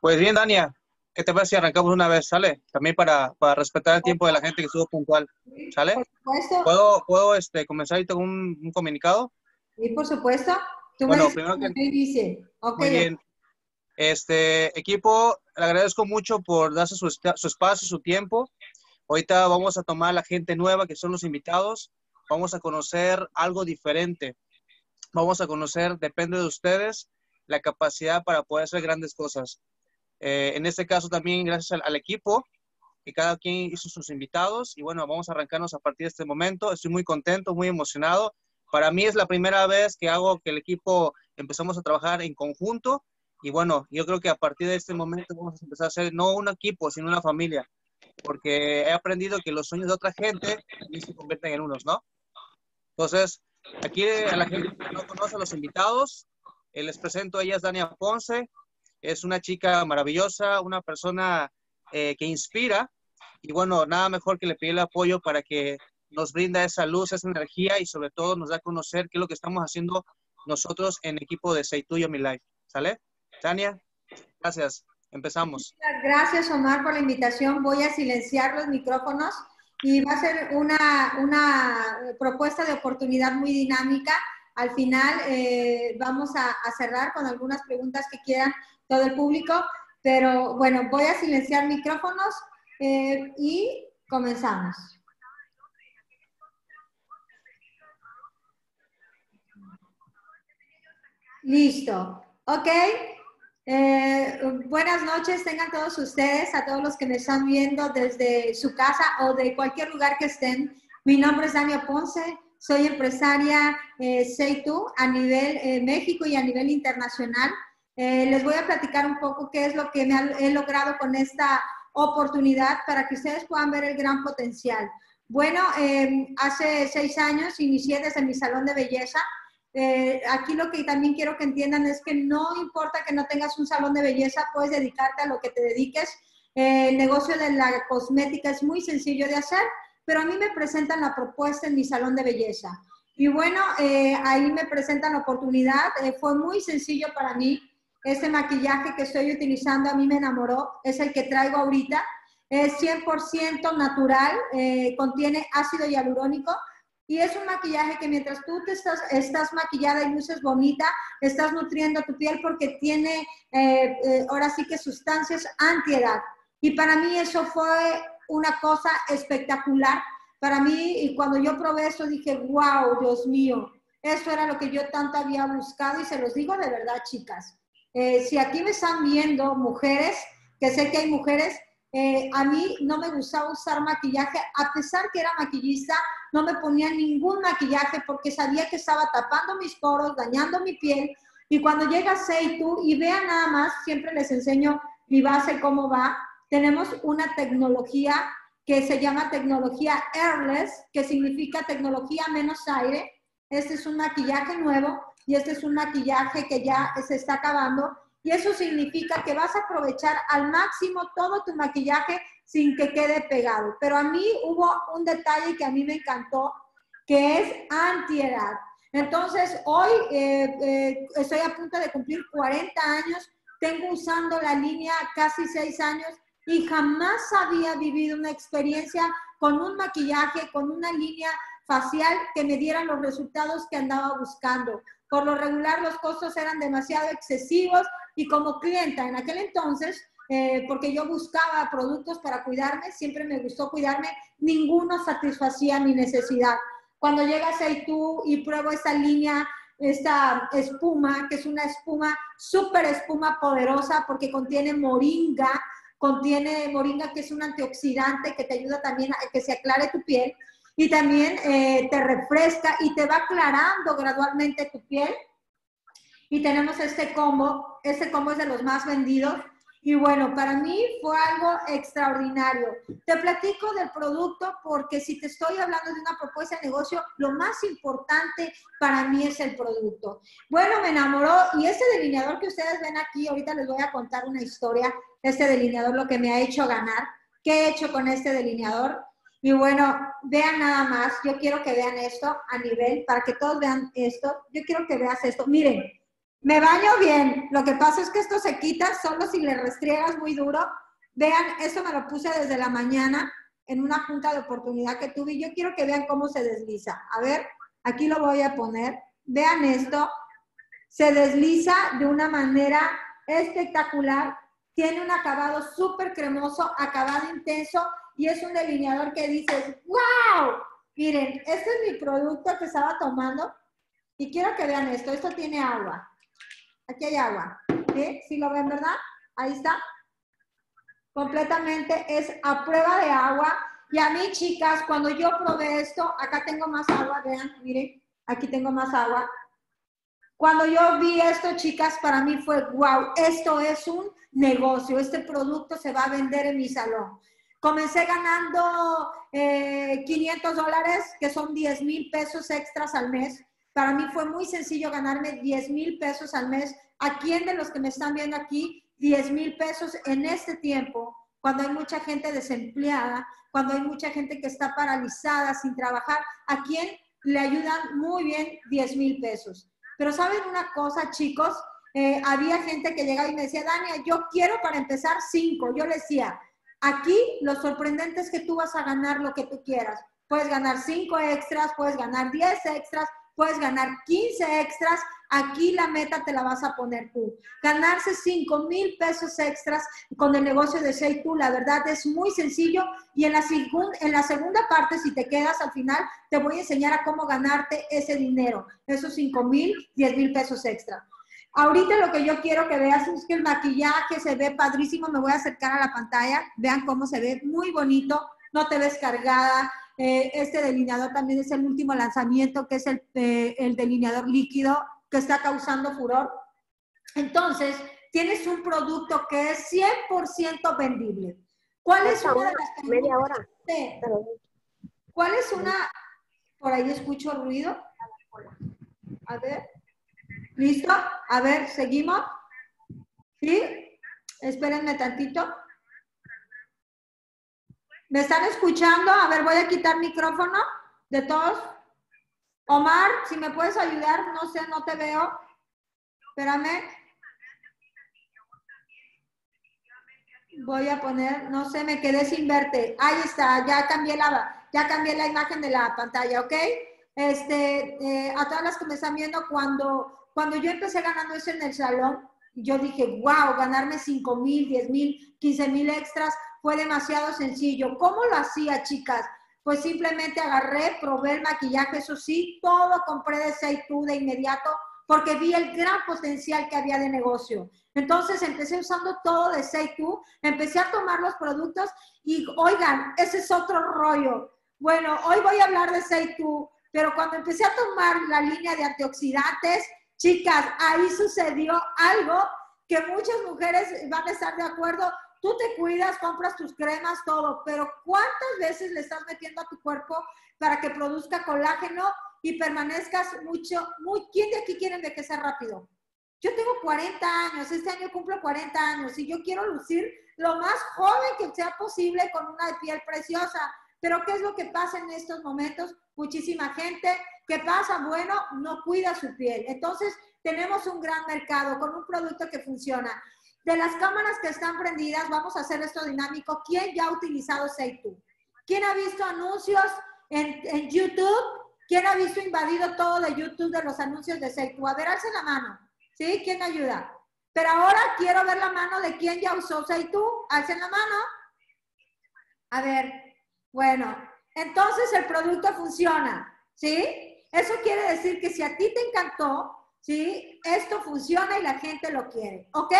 Pues bien, Dania, ¿qué te parece si arrancamos una vez, sale? También para, para respetar el tiempo de la gente que estuvo puntual, ¿sale? Por supuesto. ¿Puedo, puedo este, comenzar y tengo un, un comunicado? Sí, por supuesto. Tú Bueno, me primero que- qué dice. Ok. Muy bien. Este equipo, le agradezco mucho por darse su, su espacio, su tiempo. Ahorita vamos a tomar a la gente nueva, que son los invitados. Vamos a conocer algo diferente. Vamos a conocer, depende de ustedes, la capacidad para poder hacer grandes cosas. Eh, en este caso también gracias al, al equipo, que cada quien hizo sus invitados. Y bueno, vamos a arrancarnos a partir de este momento. Estoy muy contento, muy emocionado. Para mí es la primera vez que hago que el equipo empezamos a trabajar en conjunto. Y bueno, yo creo que a partir de este momento vamos a empezar a ser no un equipo, sino una familia. Porque he aprendido que los sueños de otra gente se convierten en unos, ¿no? Entonces, aquí a la gente que no conoce a los invitados, eh, les presento, ella es Dania Ponce, es una chica maravillosa, una persona eh, que inspira y bueno, nada mejor que le pedir el apoyo para que nos brinda esa luz, esa energía y sobre todo nos da a conocer qué es lo que estamos haciendo nosotros en equipo de Say Tuyo Mi Life. ¿Sale? Tania, gracias. Empezamos. Gracias, Omar, por la invitación. Voy a silenciar los micrófonos y va a ser una, una propuesta de oportunidad muy dinámica. Al final eh, vamos a cerrar con algunas preguntas que quieran todo el público, pero bueno, voy a silenciar micrófonos eh, y comenzamos. Listo. Ok. Eh, buenas noches, tengan todos ustedes, a todos los que me están viendo desde su casa o de cualquier lugar que estén. Mi nombre es Dania Ponce, soy empresaria eh, Seitu a nivel eh, México y a nivel internacional. Eh, les voy a platicar un poco qué es lo que me he logrado con esta oportunidad para que ustedes puedan ver el gran potencial. Bueno, eh, hace seis años inicié desde mi salón de belleza. Eh, aquí lo que también quiero que entiendan es que no importa que no tengas un salón de belleza, puedes dedicarte a lo que te dediques. Eh, el negocio de la cosmética es muy sencillo de hacer, pero a mí me presentan la propuesta en mi salón de belleza. Y bueno, ahí me presentan la oportunidad. Fue muy sencillo para mí. Este maquillaje que estoy utilizando a mí me enamoró. Es el que traigo ahorita. Es 100% natural, eh, contiene ácido hialurónico y es un maquillaje que mientras tú te estás, estás maquillada y luces bonita, estás nutriendo tu piel porque tiene eh, eh, ahora sí que sustancias antiedad. Y para mí eso fue una cosa espectacular. Para mí, y cuando yo probé eso dije, wow, Dios mío, eso era lo que yo tanto había buscado y se los digo de verdad, chicas. Eh, si aquí me están viendo mujeres, que sé que hay mujeres, eh, a mí no me gustaba usar maquillaje, a pesar que era maquillista, no me ponía ningún maquillaje porque sabía que estaba tapando mis poros, dañando mi piel. Y cuando llega Seitu y vean nada más, siempre les enseño mi base, cómo va. Tenemos una tecnología que se llama tecnología airless, que significa tecnología menos aire. Este es un maquillaje nuevo y este es un maquillaje que ya se está acabando. Y eso significa que vas a aprovechar al máximo todo tu maquillaje sin que quede pegado. Pero a mí hubo un detalle que a mí me encantó, que es antiedad. Entonces, hoy eh, eh, estoy a punto de cumplir 40 años, tengo usando la línea casi 6 años y jamás había vivido una experiencia con un maquillaje, con una línea facial que me dieran los resultados que andaba buscando. Por lo regular los costos eran demasiado excesivos y como clienta en aquel entonces, eh, porque yo buscaba productos para cuidarme, siempre me gustó cuidarme, ninguno satisfacía mi necesidad. Cuando llega Seitu y pruebo esta línea, esta espuma, que es una espuma, súper espuma poderosa porque contiene moringa, contiene moringa que es un antioxidante que te ayuda también a que se aclare tu piel y también eh, te refresca y te va aclarando gradualmente tu piel. Y tenemos este combo, este combo es de los más vendidos. Y bueno, para mí fue algo extraordinario. Te platico del producto porque si te estoy hablando de una propuesta de negocio, lo más importante para mí es el producto. Bueno, me enamoró y este delineador que ustedes ven aquí, ahorita les voy a contar una historia, este delineador, lo que me ha hecho ganar. ¿Qué he hecho con este delineador? Y bueno, vean nada más, yo quiero que vean esto a nivel, para que todos vean esto, yo quiero que veas esto. Miren, Me baño bien. Lo que pasa es que esto se quita solo si le restriegas muy duro. Vean, eso me lo puse desde la mañana en una junta de oportunidad que tuve. Yo quiero que vean cómo se desliza. A ver, aquí lo voy a poner. Vean esto. Se desliza de una manera espectacular. Tiene un acabado súper cremoso, acabado intenso y es un delineador que dices, wow. Miren, este es mi producto que estaba tomando y quiero que vean esto. Esto tiene agua. Aquí hay agua. ¿Sí? ¿Sí lo ven, verdad? Ahí está. Completamente es a prueba de agua. Y a mí, chicas, cuando yo probé esto, acá tengo más agua, vean, miren, aquí tengo más agua. Cuando yo vi esto, chicas, para mí fue, wow, esto es un negocio, este producto se va a vender en mi salón. Comencé ganando 500 eh, dólares, que son 10 mil pesos extras al mes. Para mí fue muy sencillo ganarme 10 mil pesos al mes. ¿A quién de los que me están viendo aquí 10 mil pesos en este tiempo, cuando hay mucha gente desempleada, cuando hay mucha gente que está paralizada sin trabajar? ¿A quién le ayudan muy bien 10 mil pesos? Pero saben una cosa, chicos, eh, había gente que llegaba y me decía, Dania, yo quiero para empezar cinco. Yo le decía, aquí lo sorprendente es que tú vas a ganar lo que tú quieras. Puedes ganar cinco extras, puedes ganar 10 extras, puedes ganar 15 extras, aquí la meta te la vas a poner tú. Ganarse 5 mil pesos extras con el negocio de Say la verdad es muy sencillo y en la, en la segunda parte, si te quedas al final, te voy a enseñar a cómo ganarte ese dinero, esos 5 mil, 10 mil pesos extra. Ahorita lo que yo quiero que veas es que el maquillaje se ve padrísimo, me voy a acercar a la pantalla, vean cómo se ve, muy bonito, no te ves cargada, eh, este delineador también es el último lanzamiento, que es el, eh, el delineador líquido que está causando furor. Entonces, tienes un producto que es 100% vendible. ¿Cuál es una de las Media hora. ¿Cuál es una... Por ahí escucho ruido. A ver. ¿Listo? A ver, seguimos. ¿Sí? Espérenme tantito. ¿Me están escuchando? A ver, voy a quitar micrófono de todos. Omar, si me puedes ayudar, no sé, no te veo. Espérame. Voy a poner, no sé, me quedé sin verte. Ahí está, ya cambié la, ya cambié la imagen de la pantalla, ¿ok? Este, eh, a todas las que me están viendo, cuando, cuando yo empecé ganando eso en el salón, yo dije, wow, ganarme 5 mil, 10 mil, 15 mil extras, fue demasiado sencillo. ¿Cómo lo hacía, chicas? Pues simplemente agarré, probé el maquillaje, eso sí, todo compré de Seitu de inmediato porque vi el gran potencial que había de negocio. Entonces empecé usando todo de Seitu, empecé a tomar los productos y oigan, ese es otro rollo. Bueno, hoy voy a hablar de Seitu, pero cuando empecé a tomar la línea de antioxidantes, chicas, ahí sucedió algo que muchas mujeres van a estar de acuerdo tú te cuidas, compras tus cremas, todo, pero ¿cuántas veces le estás metiendo a tu cuerpo para que produzca colágeno y permanezcas mucho, muy, ¿quién de aquí quiere envejecer rápido? Yo tengo 40 años, este año cumplo 40 años y yo quiero lucir lo más joven que sea posible con una piel preciosa. Pero ¿qué es lo que pasa en estos momentos? Muchísima gente que pasa, bueno, no cuida su piel. Entonces, tenemos un gran mercado con un producto que funciona. De las cámaras que están prendidas, vamos a hacer esto dinámico. ¿Quién ya ha utilizado Seitu? ¿Quién ha visto anuncios en, YouTube? ¿Quién ha visto invadido todo de YouTube de los anuncios de Seitu? A ver, alce la mano. ¿Sí? ¿Quién ayuda? Pero ahora quiero ver la mano de quién ya usó Seitu. Alcen la mano. A ver, bueno, entonces el producto funciona, ¿sí? Eso quiere decir que si a ti te encantó, ¿sí? Esto funciona y la gente lo quiere, ¿ok?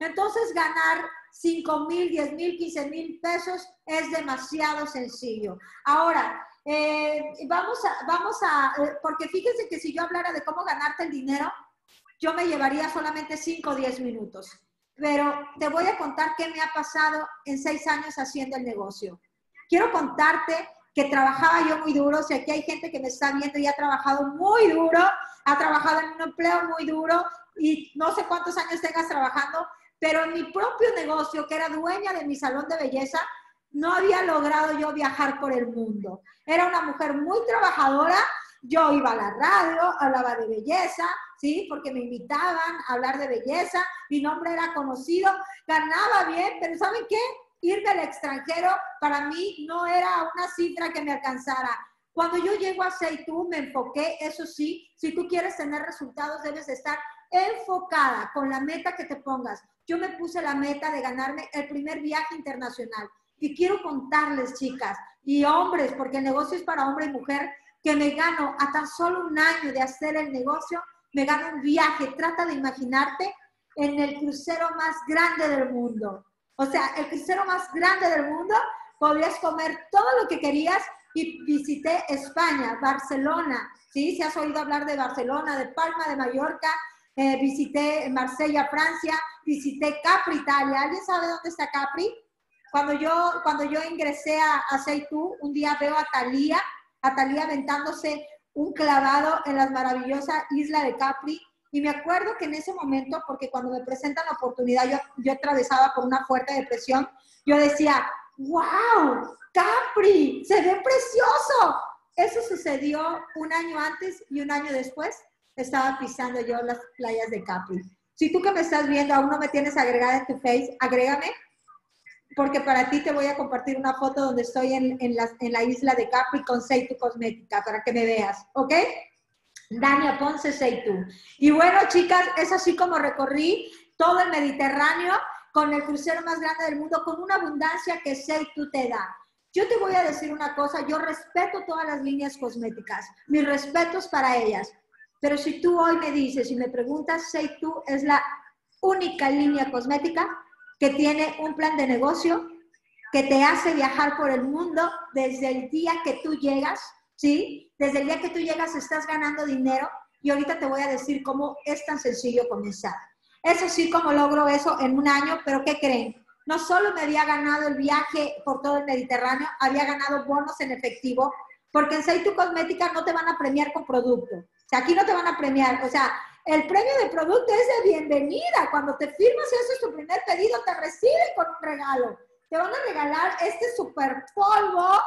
Entonces, ganar 5 mil, 10 mil, 15 mil pesos es demasiado sencillo. Ahora, eh, vamos a, vamos a, eh, porque fíjense que si yo hablara de cómo ganarte el dinero, yo me llevaría solamente 5 o 10 minutos. Pero te voy a contar qué me ha pasado en seis años haciendo el negocio. Quiero contarte que trabajaba yo muy duro, si aquí hay gente que me está viendo y ha trabajado muy duro, ha trabajado en un empleo muy duro y no sé cuántos años tengas trabajando, pero en mi propio negocio, que era dueña de mi salón de belleza, no había logrado yo viajar por el mundo. Era una mujer muy trabajadora yo iba a la radio, hablaba de belleza, ¿sí? Porque me invitaban a hablar de belleza, mi nombre era conocido, ganaba bien, pero ¿saben qué? Irme al extranjero para mí no era una cifra que me alcanzara. Cuando yo llego a Seitu me enfoqué, eso sí, si tú quieres tener resultados debes estar enfocada con la meta que te pongas. Yo me puse la meta de ganarme el primer viaje internacional. Y quiero contarles, chicas, y hombres, porque el negocio es para hombre y mujer, que me gano a tan solo un año de hacer el negocio, me gano un viaje. Trata de imaginarte en el crucero más grande del mundo. O sea, el crucero más grande del mundo, podrías comer todo lo que querías y visité España, Barcelona, ¿sí? Si has oído hablar de Barcelona, de Palma de Mallorca, eh, visité Marsella, Francia, visité Capri, Italia. ¿Alguien sabe dónde está Capri? Cuando yo, cuando yo ingresé a, a Seitu, un día veo a Talía, a Talía aventándose un clavado en la maravillosa isla de Capri. Y me acuerdo que en ese momento, porque cuando me presentan la oportunidad, yo, yo atravesaba por una fuerte depresión, yo decía, wow, Capri, se ve precioso. Eso sucedió un año antes y un año después estaba pisando yo las playas de Capri. Si tú que me estás viendo aún no me tienes agregada en tu face, agrégame, porque para ti te voy a compartir una foto donde estoy en, en, la, en la, isla de Capri con Seitu Cosmética, para que me veas, ¿ok? Dania Ponce Seitu. Y bueno, chicas, es así como recorrí todo el Mediterráneo con el crucero más grande del mundo, con una abundancia que Seitu te da. Yo te voy a decir una cosa, yo respeto todas las líneas cosméticas, mis respetos para ellas, pero si tú hoy me dices y me preguntas, Say tú es la única línea cosmética que tiene un plan de negocio que te hace viajar por el mundo desde el día que tú llegas, ¿sí? Desde el día que tú llegas estás ganando dinero y ahorita te voy a decir cómo es tan sencillo comenzar. Eso sí, como logro eso en un año, pero ¿qué creen? No solo me había ganado el viaje por todo el Mediterráneo, había ganado bonos en efectivo, porque en Say Tu Cosmética no te van a premiar con producto aquí no te van a premiar. O sea, el premio de producto es de bienvenida. Cuando te firmas y haces tu primer pedido, te reciben con un regalo. Te van a regalar este super polvo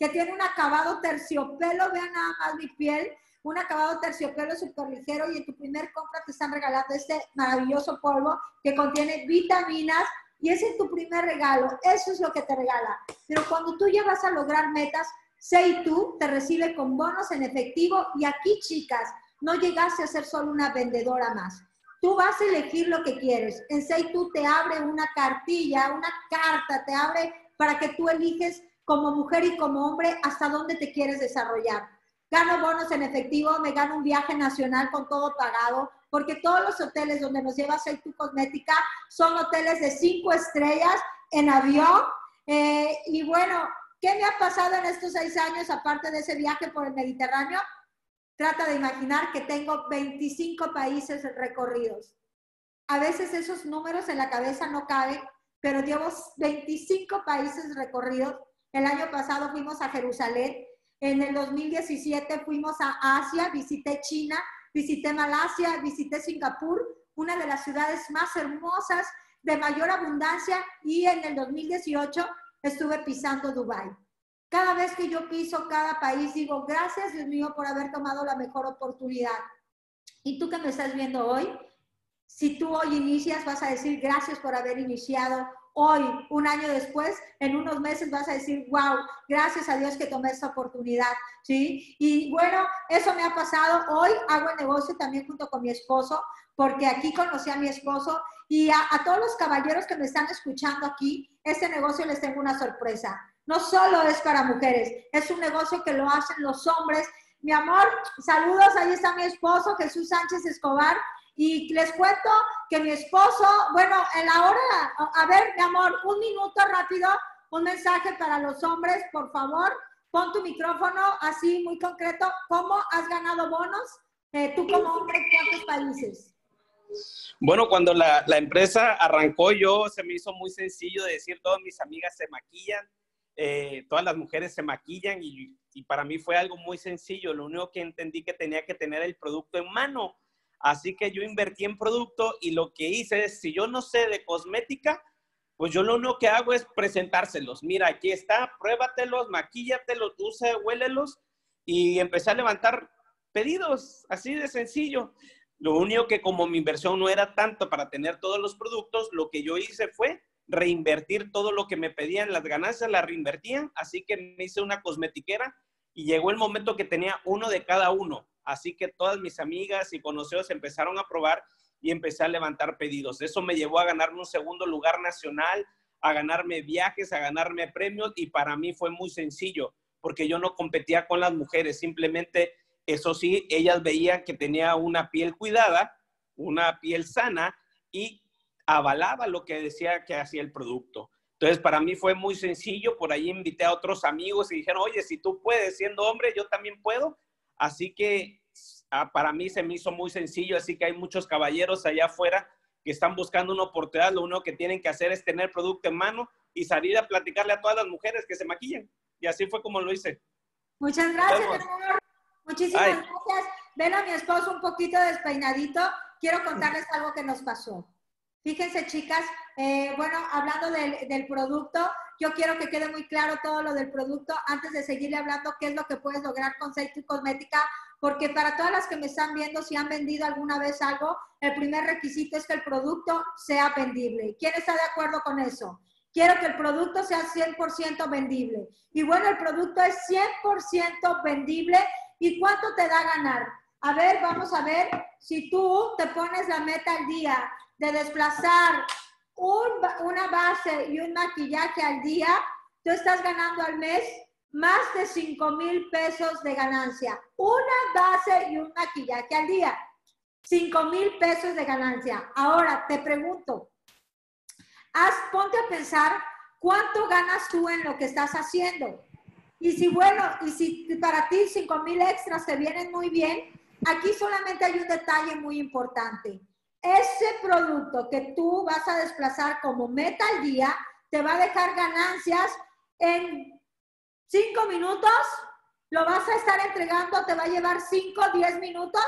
que tiene un acabado terciopelo. Vean nada más mi piel. Un acabado terciopelo súper ligero y en tu primer compra te están regalando este maravilloso polvo que contiene vitaminas y ese es tu primer regalo. Eso es lo que te regala. Pero cuando tú ya vas a lograr metas, Say tú te recibe con bonos en efectivo y aquí, chicas, no llegaste a ser solo una vendedora más. Tú vas a elegir lo que quieres. En Say tú te abre una cartilla, una carta, te abre para que tú eliges como mujer y como hombre hasta dónde te quieres desarrollar. Gano bonos en efectivo, me gano un viaje nacional con todo pagado, porque todos los hoteles donde nos lleva Say tu Cosmética son hoteles de cinco estrellas en avión. Eh, y bueno, ¿Qué me ha pasado en estos seis años, aparte de ese viaje por el Mediterráneo? Trata de imaginar que tengo 25 países recorridos. A veces esos números en la cabeza no caben, pero llevo 25 países recorridos. El año pasado fuimos a Jerusalén, en el 2017 fuimos a Asia, visité China, visité Malasia, visité Singapur, una de las ciudades más hermosas, de mayor abundancia, y en el 2018 estuve pisando Dubai. Cada vez que yo piso cada país, digo, gracias Dios mío por haber tomado la mejor oportunidad. Y tú que me estás viendo hoy, si tú hoy inicias, vas a decir gracias por haber iniciado hoy, un año después, en unos meses vas a decir, wow, gracias a Dios que tomé esta oportunidad, ¿sí? Y bueno, eso me ha pasado. Hoy hago el negocio también junto con mi esposo, porque aquí conocí a mi esposo y a, todos los caballeros que me están escuchando aquí, este negocio les tengo una sorpresa. No solo es para mujeres, es un negocio que lo hacen los hombres. Mi amor, saludos, ahí está mi esposo, Jesús Sánchez Escobar. Y les cuento que mi esposo, bueno, en la hora, a ver, mi amor, un minuto rápido, un mensaje para los hombres, por favor. Pon tu micrófono así, muy concreto. ¿Cómo has ganado bonos? Eh, tú como hombre, ¿cuántos países? Bueno, cuando la, la, empresa arrancó, yo se me hizo muy sencillo de decir, todas mis amigas se maquillan, eh, todas las mujeres se maquillan y, y, para mí fue algo muy sencillo. Lo único que entendí que tenía que tener el producto en mano. Así que yo invertí en producto y lo que hice es, si yo no sé de cosmética, pues yo lo único que hago es presentárselos. Mira, aquí está, pruébatelos, maquíllatelos, usa, huélelos y empecé a levantar pedidos, así de sencillo. Lo único que como mi inversión no era tanto para tener todos los productos, lo que yo hice fue reinvertir todo lo que me pedían, las ganancias las reinvertían, así que me hice una cosmetiquera y llegó el momento que tenía uno de cada uno, así que todas mis amigas y conocidos empezaron a probar y empecé a levantar pedidos. Eso me llevó a ganarme un segundo lugar nacional, a ganarme viajes, a ganarme premios y para mí fue muy sencillo porque yo no competía con las mujeres, simplemente eso sí, ellas veían que tenía una piel cuidada, una piel sana y avalaba lo que decía que hacía el producto. Entonces, para mí fue muy sencillo. Por ahí invité a otros amigos y dijeron, oye, si tú puedes siendo hombre, yo también puedo. Así que ah, para mí se me hizo muy sencillo. Así que hay muchos caballeros allá afuera que están buscando una oportunidad. Lo único que tienen que hacer es tener producto en mano y salir a platicarle a todas las mujeres que se maquillan. Y así fue como lo hice. Muchas gracias, amor. Muchísimas gracias. Ven a mi esposo un poquito despeinadito. Quiero contarles algo que nos pasó. Fíjense, chicas, eh, bueno, hablando del, del, producto, yo quiero que quede muy claro todo lo del producto antes de seguirle hablando qué es lo que puedes lograr con Seito Cosmética, porque para todas las que me están viendo, si han vendido alguna vez algo, el primer requisito es que el producto sea vendible. ¿Quién está de acuerdo con eso? Quiero que el producto sea 100% vendible. Y bueno, el producto es 100% vendible ¿Y cuánto te da ganar? A ver, vamos a ver si tú te pones la meta al día de desplazar una base y un maquillaje al día, tú estás ganando al mes más de 5 mil pesos de ganancia. Una base y un maquillaje al día. 5 mil pesos de ganancia. Ahora te pregunto, haz, ponte a pensar cuánto ganas tú en lo que estás haciendo. Y si, bueno, y si para ti 5 mil extras te vienen muy bien, aquí solamente hay un detalle muy importante. Ese producto que tú vas a desplazar como meta al día te va a dejar ganancias en 5 minutos, lo vas a estar entregando, te va a llevar 5, 10 minutos.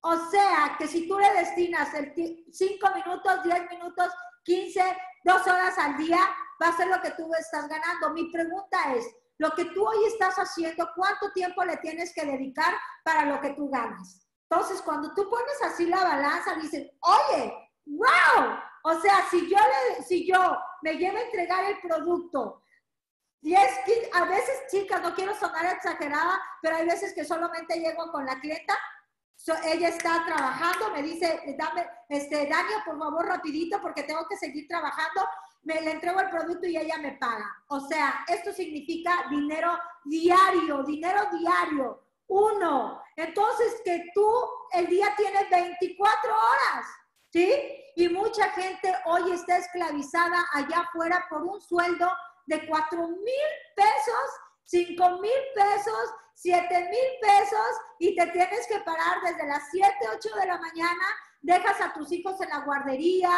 O sea, que si tú le destinas 5 minutos, 10 minutos, 15, 2 horas al día, va a ser lo que tú estás ganando. Mi pregunta es, lo que tú hoy estás haciendo, cuánto tiempo le tienes que dedicar para lo que tú ganas. Entonces, cuando tú pones así la balanza, dices, oye, wow, o sea, si yo, le, si yo me llevo a entregar el producto, y es que a veces, chicas, no quiero sonar exagerada, pero hay veces que solamente llego con la clienta, ella está trabajando, me dice, dame, este, Dania, por favor, rapidito, porque tengo que seguir trabajando, me le entrego el producto y ella me paga. O sea, esto significa dinero diario, dinero diario. Uno, entonces que tú el día tienes 24 horas, ¿sí? Y mucha gente hoy está esclavizada allá afuera por un sueldo de 4 mil pesos, 5 mil pesos, 7 mil pesos y te tienes que parar desde las 7, 8 de la mañana dejas a tus hijos en la guardería,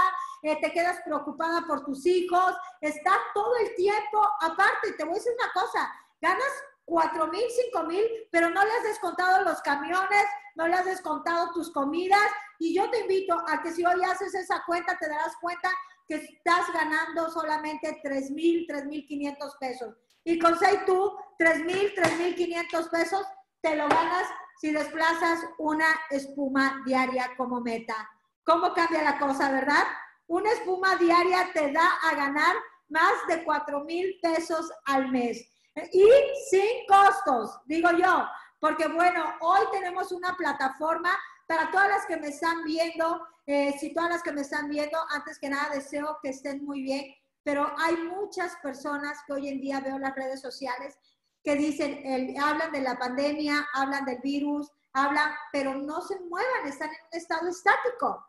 eh, te quedas preocupada por tus hijos, estás todo el tiempo, aparte, te voy a decir una cosa, ganas cuatro mil, cinco mil, pero no le has descontado los camiones, no le has descontado tus comidas, y yo te invito a que si hoy haces esa cuenta, te darás cuenta que estás ganando solamente tres mil, tres mil quinientos pesos. Y con seis tú, tres mil, tres mil quinientos pesos, te lo ganas si desplazas una espuma diaria como meta. ¿Cómo cambia la cosa, verdad? Una espuma diaria te da a ganar más de 4 mil pesos al mes. Y sin costos, digo yo, porque bueno, hoy tenemos una plataforma para todas las que me están viendo, eh, si todas las que me están viendo, antes que nada deseo que estén muy bien, pero hay muchas personas que hoy en día veo en las redes sociales que dicen, hablan de la pandemia, hablan del virus, hablan, pero no se muevan, están en un estado estático.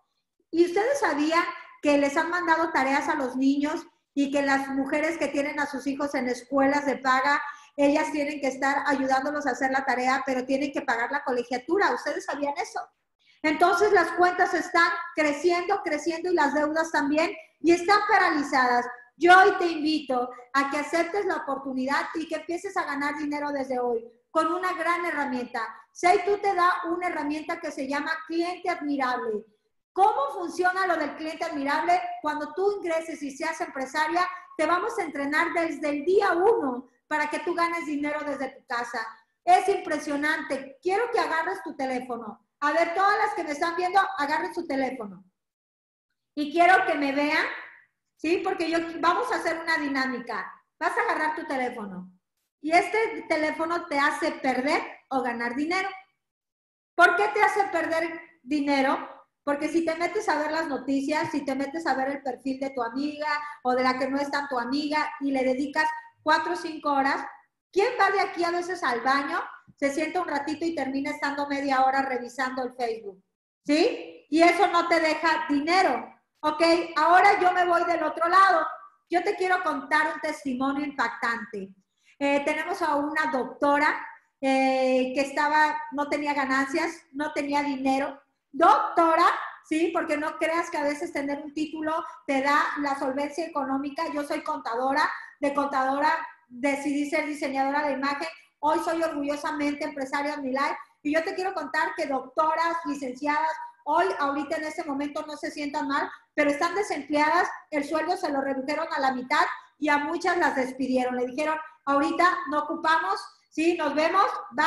Y ustedes sabían que les han mandado tareas a los niños y que las mujeres que tienen a sus hijos en escuelas de paga, ellas tienen que estar ayudándolos a hacer la tarea, pero tienen que pagar la colegiatura. ¿Ustedes sabían eso? Entonces las cuentas están creciendo, creciendo y las deudas también y están paralizadas. Yo hoy te invito a que aceptes la oportunidad y que empieces a ganar dinero desde hoy con una gran herramienta. tú te da una herramienta que se llama cliente admirable. ¿Cómo funciona lo del cliente admirable? Cuando tú ingreses y seas empresaria, te vamos a entrenar desde el día uno para que tú ganes dinero desde tu casa. Es impresionante. Quiero que agarres tu teléfono. A ver, todas las que me están viendo, agarren su teléfono. Y quiero que me vean, ¿sí? Porque yo, vamos a hacer una dinámica. Vas a agarrar tu teléfono. Y este teléfono te hace perder o ganar dinero. ¿Por qué te hace perder dinero? Porque si te metes a ver las noticias, si te metes a ver el perfil de tu amiga o de la que no es tan tu amiga y le dedicas cuatro o cinco horas, ¿quién va de aquí a veces al baño, se sienta un ratito y termina estando media hora revisando el Facebook? ¿Sí? Y eso no te deja dinero. Ok, ahora yo me voy del otro lado. Yo te quiero contar un testimonio impactante. Eh, tenemos a una doctora eh, que estaba, no tenía ganancias, no tenía dinero. Doctora, ¿sí? Porque no creas que a veces tener un título te da la solvencia económica. Yo soy contadora, de contadora decidí ser diseñadora de imagen. Hoy soy orgullosamente empresaria OmniLife y yo te quiero contar que doctoras, licenciadas, hoy, ahorita en este momento no se sientan mal, pero están desempleadas, el sueldo se lo redujeron a la mitad y a muchas las despidieron. Le dijeron, ahorita no ocupamos ¿sí? Nos vemos, bye.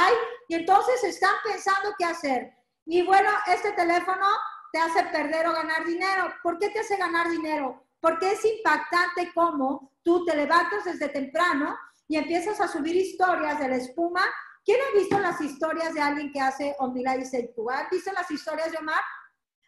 Y entonces están pensando qué hacer. Y bueno, este teléfono te hace perder o ganar dinero. ¿Por qué te hace ganar dinero? Porque es impactante cómo tú te levantas desde temprano y empiezas a subir historias de la espuma. ¿Quién ha visto las historias de alguien que hace Omnilife y visto las historias de Omar?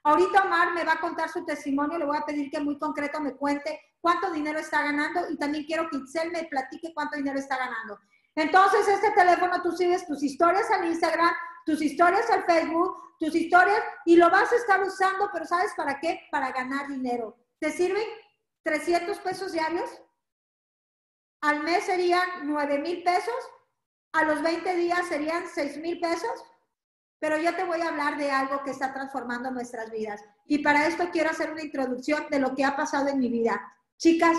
Ahorita Omar me va a contar su testimonio, le voy a pedir que muy concreto me cuente cuánto dinero está ganando y también quiero que Itzel me platique cuánto dinero está ganando. Entonces, este teléfono tú subes tus historias al Instagram, tus historias al Facebook, tus historias y lo vas a estar usando, pero ¿sabes para qué? Para ganar dinero. ¿Te sirven 300 pesos diarios? Al mes serían 9 mil pesos, a los 20 días serían 6 mil pesos, pero yo te voy a hablar de algo que está transformando nuestras vidas. Y para esto quiero hacer una introducción de lo que ha pasado en mi vida. Chicas,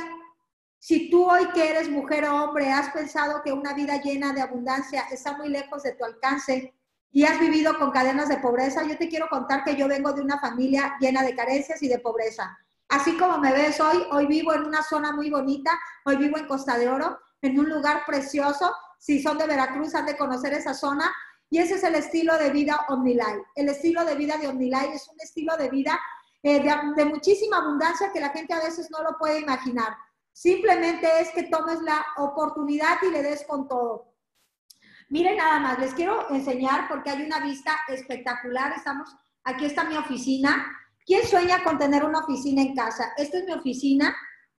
si tú hoy que eres mujer o hombre has pensado que una vida llena de abundancia está muy lejos de tu alcance y has vivido con cadenas de pobreza, yo te quiero contar que yo vengo de una familia llena de carencias y de pobreza. Así como me ves hoy, hoy vivo en una zona muy bonita, hoy vivo en Costa de Oro, en un lugar precioso. Si son de Veracruz, han de conocer esa zona. Y ese es el estilo de vida OmniLife. El estilo de vida de OmniLife es un estilo de vida eh, de, de muchísima abundancia que la gente a veces no lo puede imaginar. Simplemente es que tomes la oportunidad y le des con todo. Miren nada más, les quiero enseñar porque hay una vista espectacular. Estamos, aquí está mi oficina. ¿Quién sueña con tener una oficina en casa? Esta es mi oficina.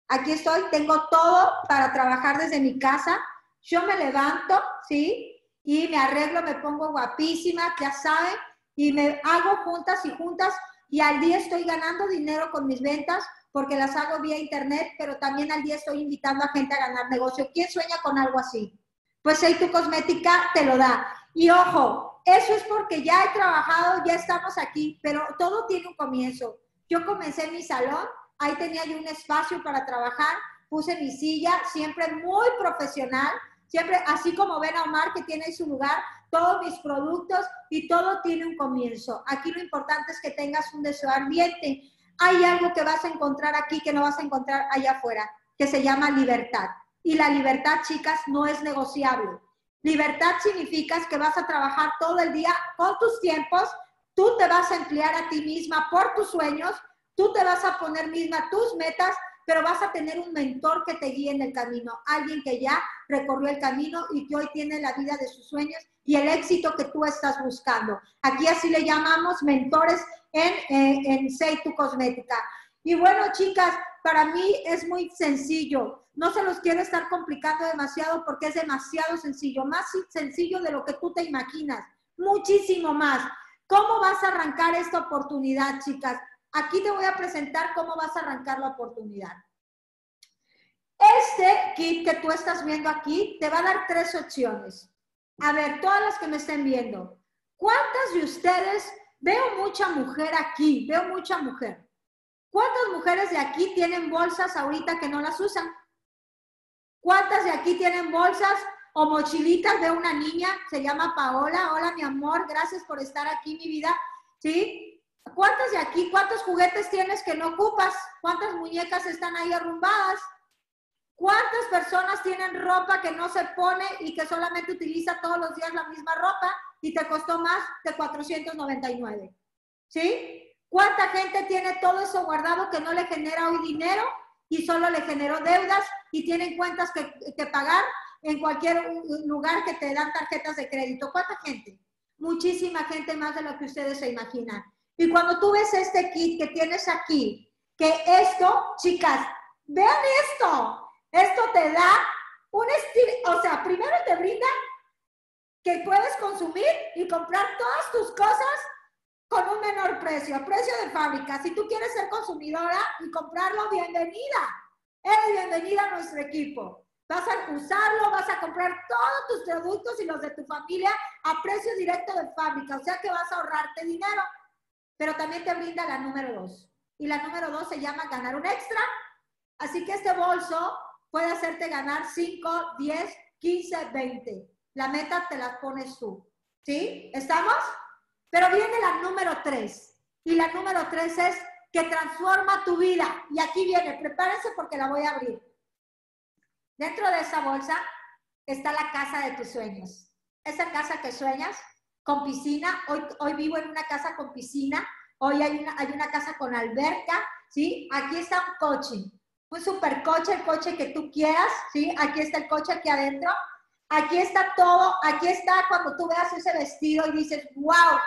Aquí estoy, tengo todo para trabajar desde mi casa. Yo me levanto, ¿sí? Y me arreglo, me pongo guapísima, ya saben, y me hago juntas y juntas y al día estoy ganando dinero con mis ventas porque las hago vía internet, pero también al día estoy invitando a gente a ganar negocio. ¿Quién sueña con algo así? Pues Hey Tu Cosmética te lo da. Y ojo, eso es porque ya he trabajado, ya estamos aquí, pero todo tiene un comienzo. Yo comencé en mi salón, ahí tenía yo un espacio para trabajar, puse mi silla, siempre muy profesional, siempre así como ven a Omar que tiene su lugar, todos mis productos y todo tiene un comienzo. Aquí lo importante es que tengas un deseo ambiente hay algo que vas a encontrar aquí que no vas a encontrar allá afuera, que se llama libertad. Y la libertad, chicas, no es negociable. Libertad significa que vas a trabajar todo el día con tus tiempos, tú te vas a emplear a ti misma por tus sueños, tú te vas a poner misma tus metas, pero vas a tener un mentor que te guíe en el camino, alguien que ya recorrió el camino y que hoy tiene la vida de sus sueños y el éxito que tú estás buscando. Aquí así le llamamos mentores en, eh, en Say Tu Cosmética. Y bueno, chicas, para mí es muy sencillo. No se los quiero estar complicando demasiado porque es demasiado sencillo, más sencillo de lo que tú te imaginas, muchísimo más. ¿Cómo vas a arrancar esta oportunidad, chicas? Aquí te voy a presentar cómo vas a arrancar la oportunidad. Este kit que tú estás viendo aquí te va a dar tres opciones. A ver, todas las que me estén viendo, ¿cuántas de ustedes Veo mucha mujer aquí, veo mucha mujer. ¿Cuántas mujeres de aquí tienen bolsas ahorita que no las usan? ¿Cuántas de aquí tienen bolsas o mochilitas? Veo una niña, se llama Paola. Hola, mi amor, gracias por estar aquí, mi vida. ¿Sí? ¿Cuántas de aquí, cuántos juguetes tienes que no ocupas? ¿Cuántas muñecas están ahí arrumbadas? ¿Cuántas personas tienen ropa que no se pone y que solamente utiliza todos los días la misma ropa y te costó más de 499? ¿Sí? ¿Cuánta gente tiene todo eso guardado que no le genera hoy dinero y solo le generó deudas y tienen cuentas que, pagar en cualquier lugar que te dan tarjetas de crédito? ¿Cuánta gente? Muchísima gente más de lo que ustedes se imaginan. Y cuando tú ves este kit que tienes aquí, que esto, chicas, vean esto, esto te da un estilo, o sea, primero te brinda que puedes consumir y comprar todas tus cosas con un menor precio, precio de fábrica. Si tú quieres ser consumidora y comprarlo, bienvenida. Eres bienvenida a nuestro equipo. Vas a usarlo, vas a comprar todos tus productos y los de tu familia a precio directo de fábrica. O sea que vas a ahorrarte dinero. Pero también te brinda la número dos. Y la número dos se llama ganar un extra. Así que este bolso puede hacerte ganar 5, 10, 15, 20. La meta te la pones tú. ¿Sí? ¿Estamos? Pero viene la número 3. Y la número 3 es que transforma tu vida. Y aquí viene, prepárense porque la voy a abrir. Dentro de esa bolsa está la casa de tus sueños. Esa casa que sueñas con piscina. Hoy, hoy vivo en una casa con piscina. Hoy hay una, hay una casa con alberca. ¿sí? Aquí está un coche un super coche, el coche que tú quieras, ¿sí? Aquí está el coche aquí adentro. Aquí está todo, aquí está cuando tú veas ese vestido y dices, wow,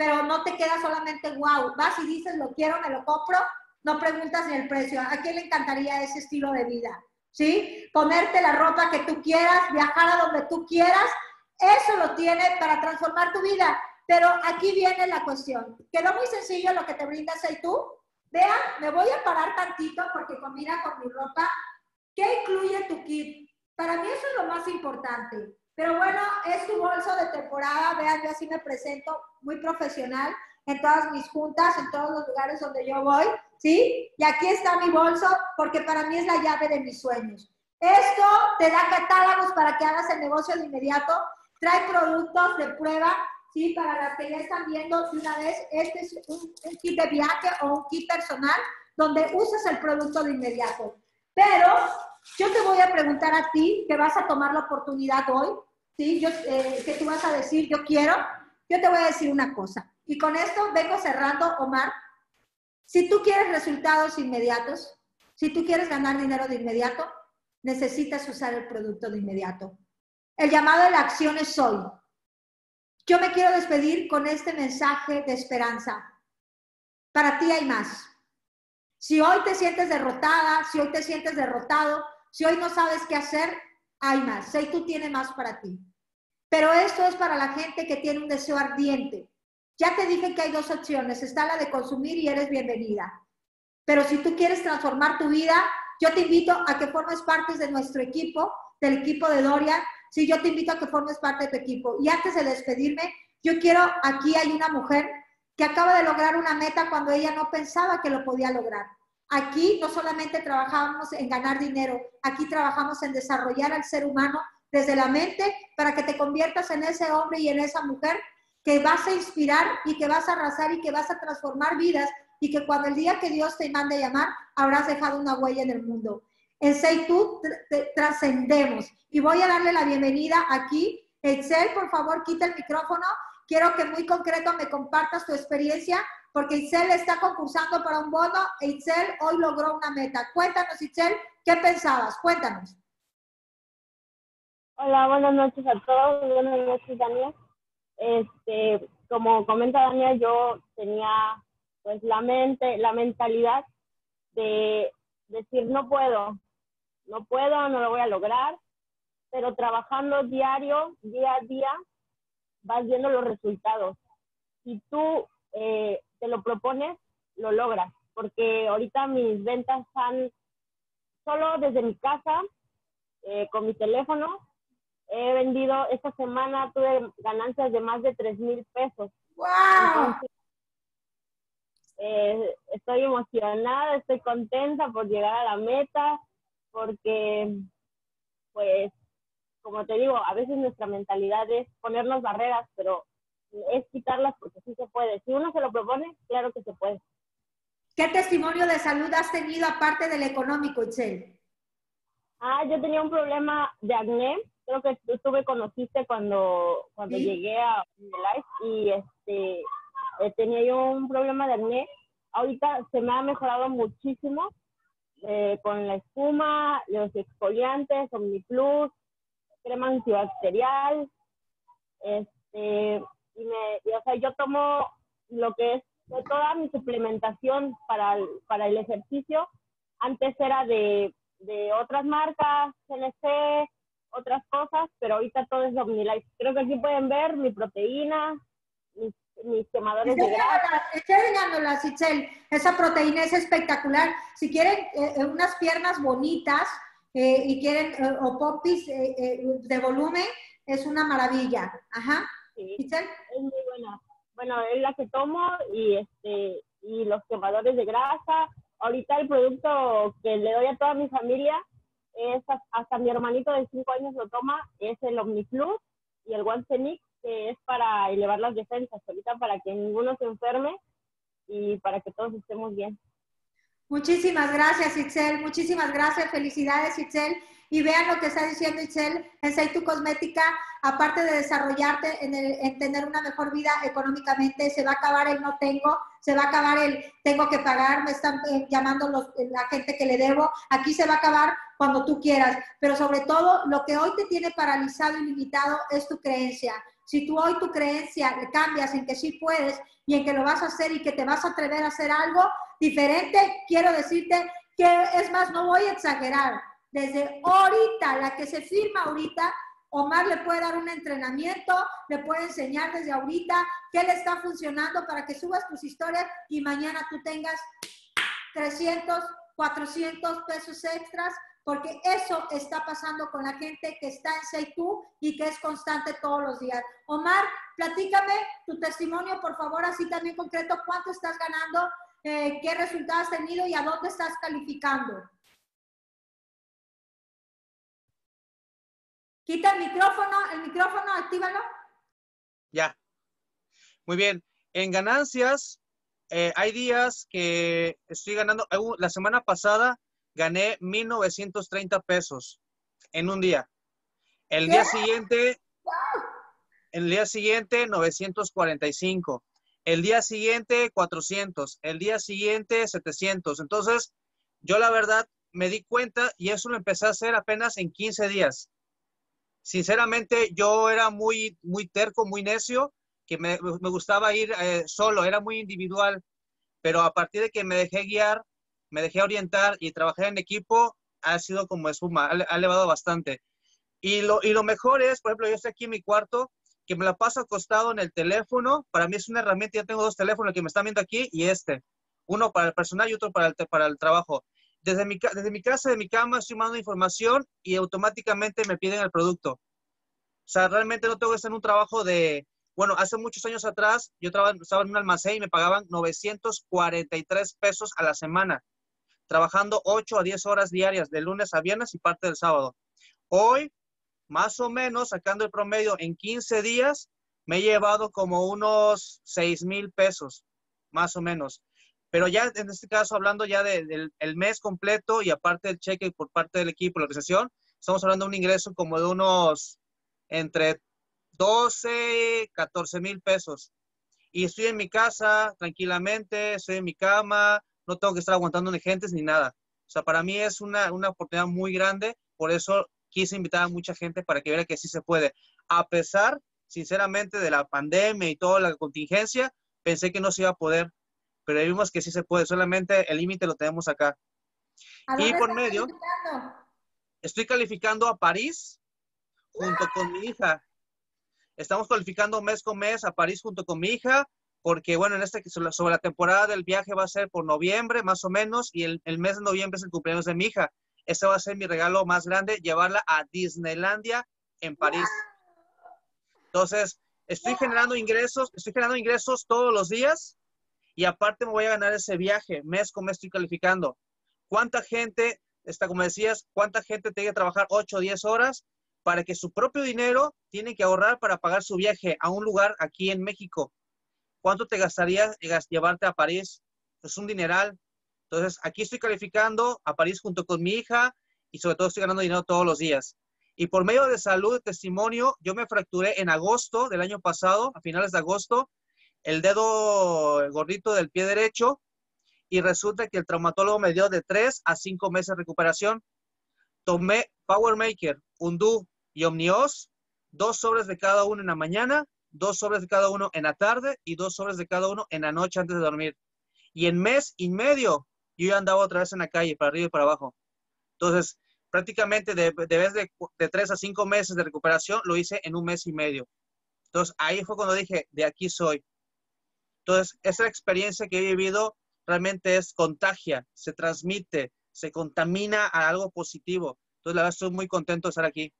pero no te queda solamente wow. Vas y dices, lo quiero, me lo compro, no preguntas ni el precio. ¿A quién le encantaría ese estilo de vida? ¿Sí? Ponerte la ropa que tú quieras, viajar a donde tú quieras, eso lo tiene para transformar tu vida. Pero aquí viene la cuestión. Quedó muy sencillo lo que te brindas ahí tú. Vean, me voy a parar tantito porque combina con mi ropa. ¿Qué incluye tu kit? Para mí eso es lo más importante. Pero bueno, es tu bolso de temporada. Vean, yo así me presento muy profesional en todas mis juntas, en todos los lugares donde yo voy, ¿sí? Y aquí está mi bolso porque para mí es la llave de mis sueños. Esto te da catálogos para que hagas el negocio de inmediato. Trae productos de prueba ¿sí? Para las que ya están viendo de una vez, este es un, kit de viaje o un kit personal donde usas el producto de inmediato. Pero yo te voy a preguntar a ti, que vas a tomar la oportunidad hoy, ¿sí? Yo, eh, que tú vas a decir, yo quiero, yo te voy a decir una cosa. Y con esto vengo cerrando, Omar. Si tú quieres resultados inmediatos, si tú quieres ganar dinero de inmediato, necesitas usar el producto de inmediato. El llamado de la acción es hoy. Yo me quiero despedir con este mensaje de esperanza. Para ti hay más. Si hoy te sientes derrotada, si hoy te sientes derrotado, si hoy no sabes qué hacer, hay más. Si tú tienes más para ti. Pero esto es para la gente que tiene un deseo ardiente. Ya te dije que hay dos opciones. Está la de consumir y eres bienvenida. Pero si tú quieres transformar tu vida, yo te invito a que formes parte de nuestro equipo, del equipo de Doria, Sí, yo te invito a que formes parte de tu equipo. Y antes de despedirme, yo quiero, aquí hay una mujer que acaba de lograr una meta cuando ella no pensaba que lo podía lograr. Aquí no solamente trabajamos en ganar dinero, aquí trabajamos en desarrollar al ser humano desde la mente para que te conviertas en ese hombre y en esa mujer que vas a inspirar y que vas a arrasar y que vas a transformar vidas y que cuando el día que Dios te mande llamar, habrás dejado una huella en el mundo. En Seitu trascendemos. Y voy a darle la bienvenida aquí. Excel, por favor, quita el micrófono. Quiero que muy concreto me compartas tu experiencia, porque Itzel está concursando para un bono e hoy logró una meta. Cuéntanos, Itzel, ¿qué pensabas? Cuéntanos. Hola, buenas noches a todos. Buenas noches, Daniel. Este, como comenta Daniel, yo tenía pues la mente, la mentalidad de decir no puedo, no puedo, no lo voy a lograr, pero trabajando diario, día a día, vas viendo los resultados. Si tú eh, te lo propones, lo logras, porque ahorita mis ventas están solo desde mi casa, eh, con mi teléfono. He vendido, esta semana tuve ganancias de más de 3 mil pesos. ¡Wow! Eh, estoy emocionada, estoy contenta por llegar a la meta porque, pues, como te digo, a veces nuestra mentalidad es ponernos barreras, pero es quitarlas porque sí se puede. Si uno se lo propone, claro que se puede. ¿Qué testimonio de salud has tenido aparte del económico, Itzel? Ah, yo tenía un problema de acné. Creo que tú me conociste cuando, cuando llegué a Life y este, eh, tenía yo un problema de acné. Ahorita se me ha mejorado muchísimo eh, con la espuma, los exfoliantes, OmniPlus, crema antibacterial. Este, y me, o sea, yo tomo lo que es toda mi suplementación para el, para el ejercicio. Antes era de de otras marcas, CNC, otras cosas, pero ahorita todo es OmniLife. Creo que aquí pueden ver mi proteína, mis, mis quemadores de grasa. Estoy Esa proteína es espectacular. Si quieren eh, eh, unas piernas bonitas eh, y quieren, o popis de volumen, es una maravilla. Ajá. Sí, es muy buena. Bueno, es la que tomo y, este, y los quemadores de grasa ahorita el producto que le doy a toda mi familia es hasta mi hermanito de 5 años lo toma, es el OmniPlus y el OneCenix, que es para elevar las defensas, ahorita para que ninguno se enferme y para que todos estemos bien. Muchísimas gracias, Itzel. Muchísimas gracias. Felicidades, Itzel. Y vean lo que está diciendo Itzel en Seitu Cosmética. Aparte de desarrollarte en, en, tener una mejor vida económicamente, se va a acabar el no tengo, se va a acabar el tengo que pagar, me están eh, llamando los, la gente que le debo. Aquí se va a acabar cuando tú quieras. Pero sobre todo, lo que hoy te tiene paralizado y limitado es tu creencia. Si tú hoy tu creencia cambias en que sí puedes y en que lo vas a hacer y que te vas a atrever a hacer algo, diferente, quiero decirte que es más, no voy a exagerar. Desde ahorita, la que se firma ahorita, Omar le puede dar un entrenamiento, le puede enseñar desde ahorita qué le está funcionando para que subas tus historias y mañana tú tengas 300, 400 pesos extras, porque eso está pasando con la gente que está en Seitu y que es constante todos los días. Omar, platícame tu testimonio, por favor, así también concreto, cuánto estás ganando eh, qué resultados has tenido y a dónde estás calificando. Quita el micrófono, el micrófono, actívalo. Ya. Muy bien. En ganancias, eh, hay días que estoy ganando. La semana pasada gané 1,930 pesos en un día. El día siguiente, el día siguiente, 945 el día siguiente 400, el día siguiente 700. Entonces, yo la verdad me di cuenta y eso lo empecé a hacer apenas en 15 días. Sinceramente, yo era muy, muy terco, muy necio, que me, gustaba ir eh, solo, era muy individual, pero a partir de que me dejé guiar, me dejé orientar y trabajé en equipo, ha sido como espuma, ha, ha elevado bastante. Y lo, y lo mejor es, por ejemplo, yo estoy aquí en mi cuarto que me la paso acostado en el teléfono. Para mí es una herramienta, ya tengo dos teléfonos, que me están viendo aquí y este. Uno para el personal y otro para el, para el trabajo. Desde mi, desde mi casa, de mi cama, estoy mandando información y automáticamente me piden el producto. O sea, realmente no tengo que en un trabajo de, bueno, hace muchos años atrás yo estaba en un almacén y me pagaban 943 pesos a la semana, trabajando 8 a 10 horas diarias, de lunes a viernes y parte del sábado. Hoy más o menos, sacando el promedio en 15 días, me he llevado como unos 6 mil pesos, más o menos. Pero ya en este caso, hablando ya del mes completo y aparte del cheque por parte del equipo, la organización, estamos hablando de un ingreso como de unos entre 12, 14 mil pesos. Y estoy en mi casa tranquilamente, estoy en mi cama, no tengo que estar aguantando ni gentes ni nada. O sea, para mí es una, una oportunidad muy grande, por eso quise invitar a mucha gente para que viera que sí se puede. A pesar, sinceramente, de la pandemia y toda la contingencia, pensé que no se iba a poder, pero vimos que sí se puede, solamente el límite lo tenemos acá. Y por medio, estoy calificando a París junto con mi hija. Estamos calificando mes con mes a París junto con mi hija, porque bueno, en este sobre la temporada del viaje va a ser por noviembre más o menos, y el, el mes de noviembre es el cumpleaños de mi hija. Ese va a ser mi regalo más grande, llevarla a Disneylandia en París. Entonces, estoy generando ingresos, estoy generando ingresos todos los días y aparte me voy a ganar ese viaje, mes con mes estoy calificando. ¿Cuánta gente, está, como decías, cuánta gente tiene que trabajar 8 o 10 horas para que su propio dinero tiene que ahorrar para pagar su viaje a un lugar aquí en México? ¿Cuánto te gastaría llevarte a París? Es un dineral. Entonces, aquí estoy calificando a París junto con mi hija y sobre todo estoy ganando dinero todos los días. Y por medio de salud, testimonio, yo me fracturé en agosto del año pasado, a finales de agosto, el dedo gordito del pie derecho y resulta que el traumatólogo me dio de 3 a 5 meses de recuperación. Tomé Power Maker, Undo y Omnios, dos sobres de cada uno en la mañana, dos sobres de cada uno en la tarde y dos sobres de cada uno en la noche antes de dormir. Y en mes y medio yo andaba otra vez en la calle, para arriba y para abajo. Entonces, prácticamente de, de vez de, de tres a cinco meses de recuperación, lo hice en un mes y medio. Entonces, ahí fue cuando dije, de aquí soy. Entonces, esa experiencia que he vivido realmente es contagia, se transmite, se contamina a algo positivo. Entonces, la verdad, estoy muy contento de estar aquí.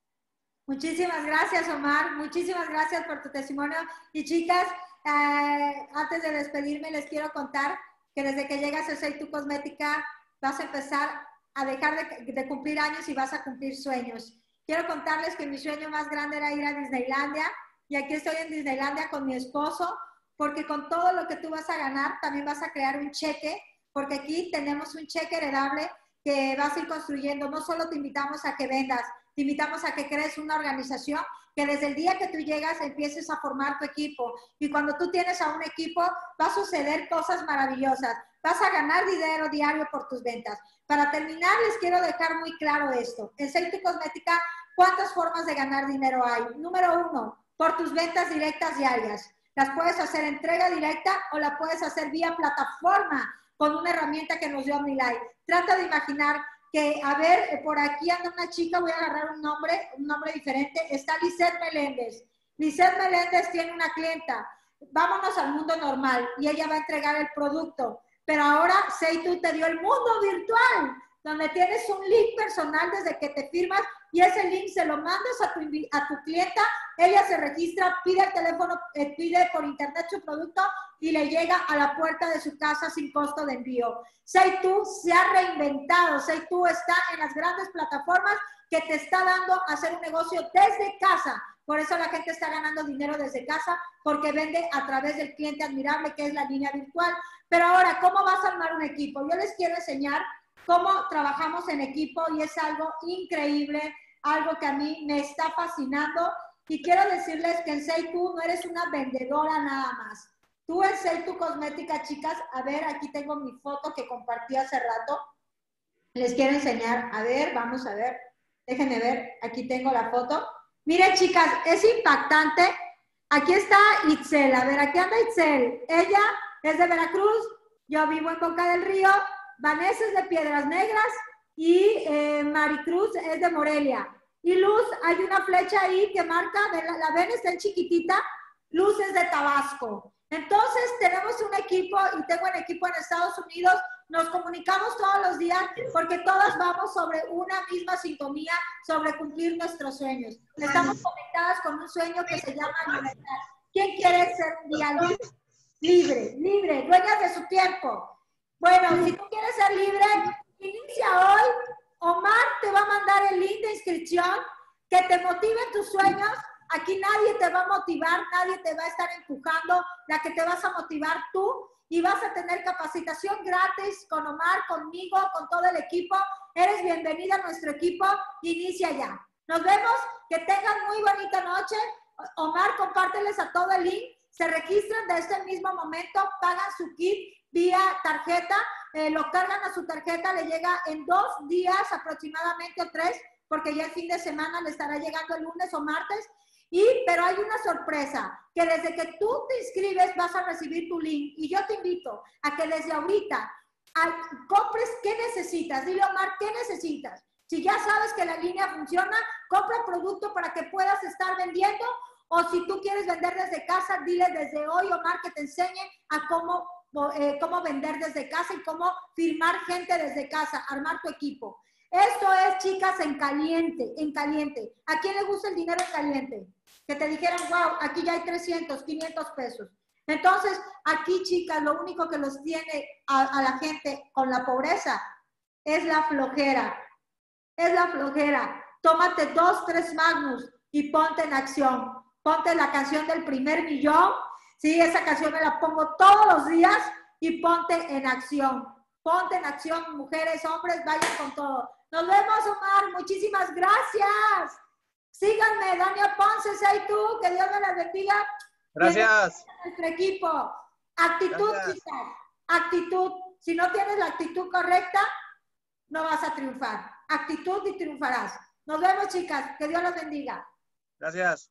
Muchísimas gracias, Omar. Muchísimas gracias por tu testimonio. Y chicas, eh, antes de despedirme, les quiero contar que desde que llegas a Soy Tu Cosmética, vas a empezar a dejar de, de, cumplir años y vas a cumplir sueños. Quiero contarles que mi sueño más grande era ir a Disneylandia y aquí estoy en Disneylandia con mi esposo porque con todo lo que tú vas a ganar también vas a crear un cheque, porque aquí tenemos un cheque heredable que vas a ir construyendo. No solo te invitamos a que vendas, te invitamos a que crees una organización que desde el día que tú llegas empieces a formar tu equipo. Y cuando tú tienes a un equipo, va a suceder cosas maravillosas. Vas a ganar dinero diario por tus ventas. Para terminar, les quiero dejar muy claro esto. En Seito Cosmética, ¿cuántas formas de ganar dinero hay? Número uno, por tus ventas directas diarias. Las puedes hacer entrega directa o la puedes hacer vía plataforma con una herramienta que nos dio OmniLife. Trata de imaginar que, a ver, eh, por aquí anda una chica, voy a agarrar un nombre, un nombre diferente, está Lisette Meléndez. Lisette Meléndez tiene una clienta, vámonos al mundo normal y ella va a entregar el producto, pero ahora Seitu te dio el mundo virtual, donde tienes un link personal desde que te firmas y ese link se lo mandas a tu, a tu clienta, ella se registra, pide el teléfono, eh, pide por internet su producto y le llega a la puerta de su casa sin costo de envío. Seitu se ha reinventado, Seitu está en las grandes plataformas que te está dando hacer un negocio desde casa. Por eso la gente está ganando dinero desde casa, porque vende a través del cliente admirable, que es la línea virtual. Pero ahora, ¿cómo vas a armar un equipo? Yo les quiero enseñar cómo trabajamos en equipo y es algo increíble, algo que a mí me está fascinando. Y quiero decirles que en Seitu no eres una vendedora nada más. Tú en Seitu Cosmética, chicas, a ver, aquí tengo mi foto que compartí hace rato. Les quiero enseñar. A ver, vamos a ver. Déjenme ver. Aquí tengo la foto. Miren, chicas, es impactante. Aquí está Itzel. A ver, aquí anda Itzel. Ella es de Veracruz. Yo vivo en Boca del Río. Vanessa es de Piedras Negras y eh, Maricruz es de Morelia. Y Luz, hay una flecha ahí que marca, la, la ven, está en chiquitita, Luz es de Tabasco. Entonces, tenemos un equipo y tengo un equipo en Estados Unidos. Nos comunicamos todos los días porque todas vamos sobre una misma sintonía, sobre cumplir nuestros sueños. Estamos conectadas con un sueño que se llama libertad. ¿Quién quiere ser un día libre? Libre, libre, dueñas de su tiempo. Bueno, si tú quieres ser libre, inicia hoy. Omar te va a mandar el link de inscripción que te motive tus sueños. Aquí nadie te va a motivar, nadie te va a estar empujando. La que te vas a motivar tú y vas a tener capacitación gratis con Omar, conmigo, con todo el equipo. Eres bienvenida a nuestro equipo. Inicia ya. Nos vemos. Que tengan muy bonita noche. Omar, compárteles a todo el link. Se registran de este mismo momento, pagan su kit vía tarjeta, eh, lo cargan a su tarjeta, le llega en dos días aproximadamente o tres, porque ya el fin de semana le estará llegando el lunes o martes. Y, pero hay una sorpresa, que desde que tú te inscribes vas a recibir tu link. Y yo te invito a que desde ahorita compres qué necesitas. Dile, Omar, ¿qué necesitas? Si ya sabes que la línea funciona, compra producto para que puedas estar vendiendo. O si tú quieres vender desde casa, dile desde hoy, Omar, que te enseñe a cómo eh, cómo vender desde casa y cómo firmar gente desde casa, armar tu equipo. Esto es, chicas, en caliente, en caliente. ¿A quién le gusta el dinero en caliente? Que te dijeran, wow, aquí ya hay 300, 500 pesos. Entonces, aquí, chicas, lo único que los tiene a, a la gente con la pobreza es la flojera. Es la flojera. Tómate dos, tres magnus y ponte en acción. Ponte la canción del primer millón Sí, esa canción me la pongo todos los días y ponte en acción. Ponte en acción, mujeres, hombres, vayan con todo. Nos vemos, Omar. Muchísimas gracias. Síganme, Daniel Ponce, soy tú. Que Dios me las bendiga. Gracias. Nuestro equipo. Actitud, chicas. Actitud. Si no tienes la actitud correcta, no vas a triunfar. Actitud y triunfarás. Nos vemos, chicas. Que Dios los bendiga. Gracias.